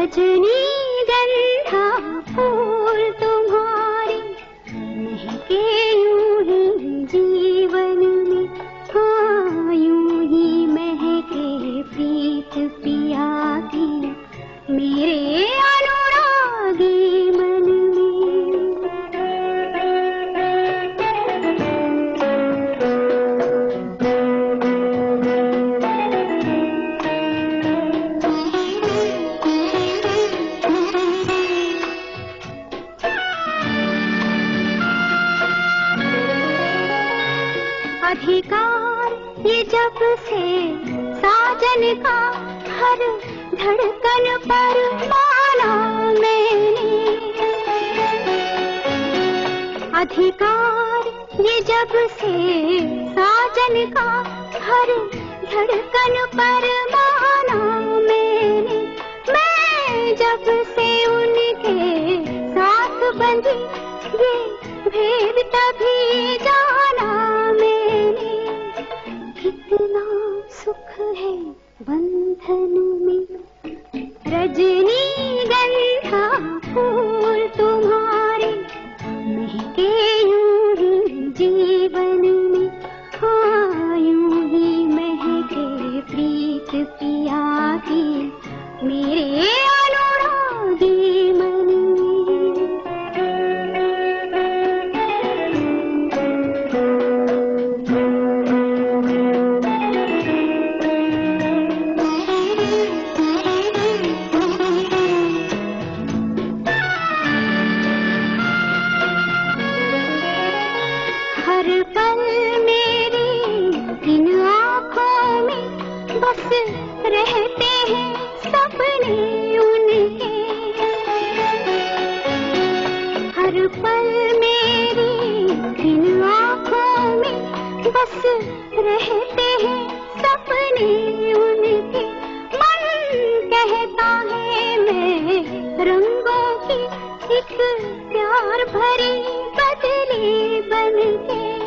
रजनी गंधा फूल अधिकार, ये जब से साजन का हर धड़कन पर माना मैंने। अधिकार, ये जब से साजन का हर धड़कन पर माना मैंने। मैं जब से उनके साथ बंधी, ये भेद तभी जाना बन्धनु मे बस रहते हैं सपने उनके। हर पल मेरी इन आँखों में बस रहते हैं सपने उनके। मन कहता है मैं रंगों की एक प्यार भरी बदली बन के